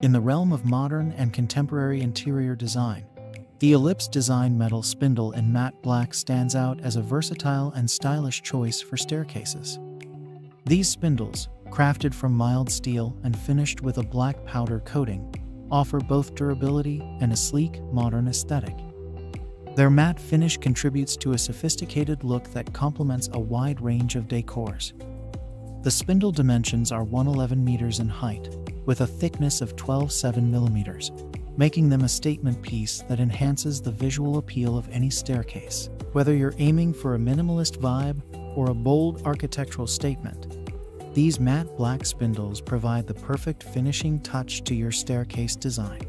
In the realm of modern and contemporary interior design, the ellipse design metal spindle in matte black stands out as a versatile and stylish choice for staircases. These spindles, crafted from mild steel and finished with a black powder coating, offer both durability and a sleek, modern aesthetic. Their matte finish contributes to a sophisticated look that complements a wide range of decors. The spindle dimensions are 111 meters in height, with a thickness of 12.7 millimeters, making them a statement piece that enhances the visual appeal of any staircase. Whether you're aiming for a minimalist vibe or a bold architectural statement, these matte black spindles provide the perfect finishing touch to your staircase design.